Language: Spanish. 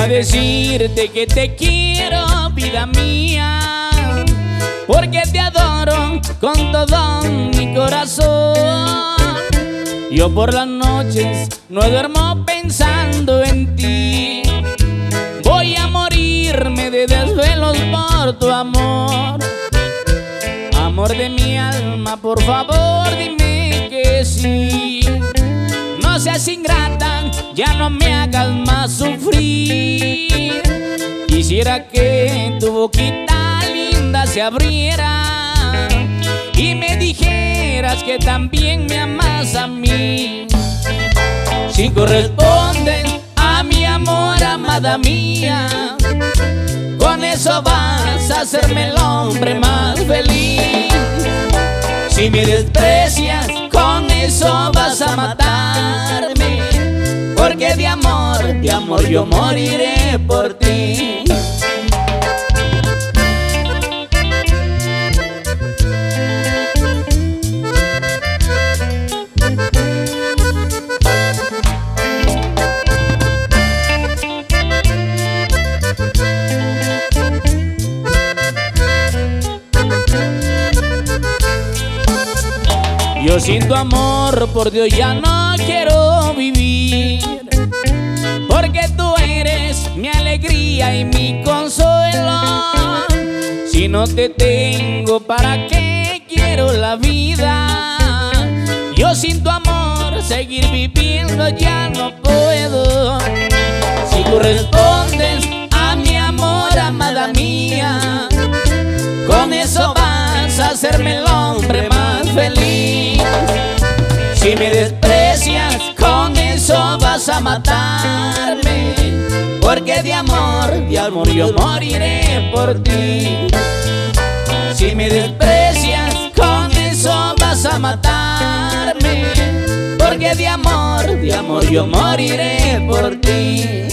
decirte que te quiero, vida mía, porque te adoro con todo mi corazón. Yo por las noches no duermo pensando en ti. Voy a morirme de desvelos por tu amor. Amor de mi alma, por favor dime que sí. No seas ingrata, ya no me hagas más sufrir. Quisiera que tu boquita linda se abriera y me dijeras que también me amas a mí. Si correspondes a mi amor, amada mía, con eso vas a hacerme el hombre más feliz. Si me desprecias, con eso vas a matarme. Porque de amor, de amor yo moriré por ti. Yo sin tu amor, por Dios, ya no quiero. Porque tú eres mi alegría y mi consuelo. Si no te tengo, ¿para qué quiero la vida? Yo sin tu amor, seguir viviendo ya no puedo. Si tú respondes a mi amor, amada mía, con eso vas a hacerme el hombre más feliz. Si me amor, de amor yo moriré por ti. Si me desprecias, con eso vas a matarme. Porque de amor, de amor yo moriré por ti.